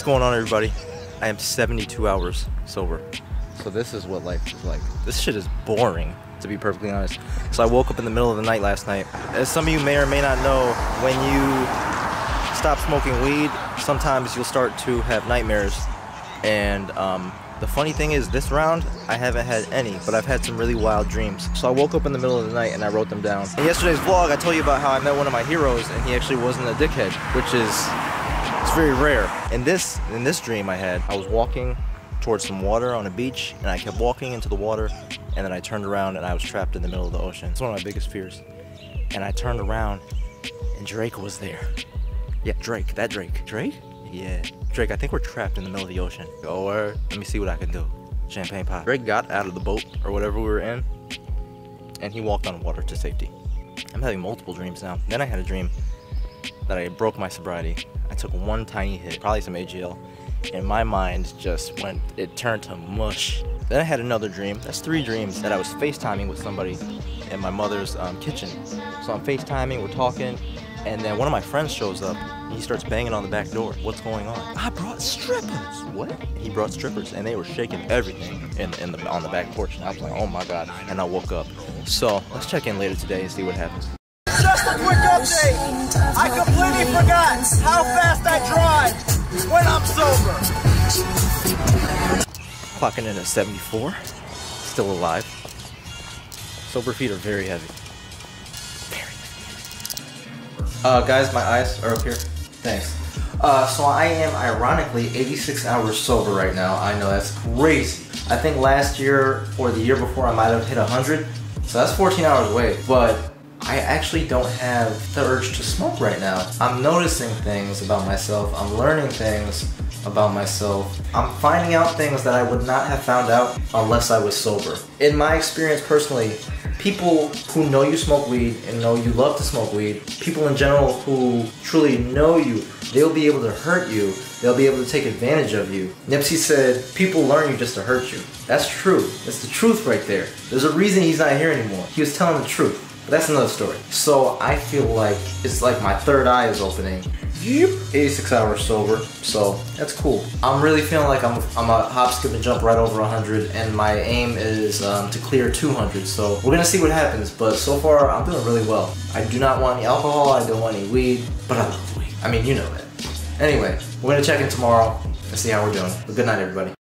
What's going on, everybody? I am 72 hours sober. So this is what life is like. This shit is boring, to be perfectly honest. So I woke up in the middle of the night last night. As some of you may or may not know, when you stop smoking weed, sometimes you'll start to have nightmares. And um, the funny thing is, this round, I haven't had any, but I've had some really wild dreams. So I woke up in the middle of the night and I wrote them down. In yesterday's vlog, I told you about how I met one of my heroes and he actually wasn't a dickhead, which is it's very rare. In this in this dream I had, I was walking towards some water on a beach and I kept walking into the water and then I turned around and I was trapped in the middle of the ocean. It's one of my biggest fears. And I turned around and Drake was there. Yeah, Drake, that Drake. Drake? Yeah. Drake, I think we're trapped in the middle of the ocean. Go word. Let me see what I can do. Champagne pop. Drake got out of the boat or whatever we were in and he walked on water to safety. I'm having multiple dreams now. Then I had a dream that I broke my sobriety I took one tiny hit, probably some AGL, and my mind just went, it turned to mush. Then I had another dream. That's three dreams that I was FaceTiming with somebody in my mother's um, kitchen. So I'm FaceTiming, we're talking, and then one of my friends shows up and he starts banging on the back door. What's going on? I brought strippers. What? He brought strippers and they were shaking everything in, in the, on the back porch. And I was like, oh my God. And I woke up. So let's check in later today and see what happens. Just a quick update. I completely forgot how fast I drive when I'm sober. Clocking in at 74. Still alive. Sober feet are very heavy. Very heavy. Uh, guys, my eyes are up here. Thanks. Uh, so I am ironically 86 hours sober right now. I know that's crazy. I think last year or the year before I might have hit 100. So that's 14 hours away. But I actually don't have the urge to smoke right now. I'm noticing things about myself. I'm learning things about myself. I'm finding out things that I would not have found out unless I was sober. In my experience personally, people who know you smoke weed and know you love to smoke weed, people in general who truly know you, they'll be able to hurt you. They'll be able to take advantage of you. Nipsey said, people learn you just to hurt you. That's true. That's the truth right there. There's a reason he's not here anymore. He was telling the truth. That's another story. So I feel like it's like my third eye is opening. Yep. 86 hours sober, so that's cool. I'm really feeling like I'm, I'm a hop, skip, and jump right over 100, and my aim is um, to clear 200. So we're gonna see what happens, but so far I'm doing really well. I do not want any alcohol, I don't want any weed, but I love weed. I mean, you know that. Anyway, we're gonna check in tomorrow and see how we're doing. But good night, everybody.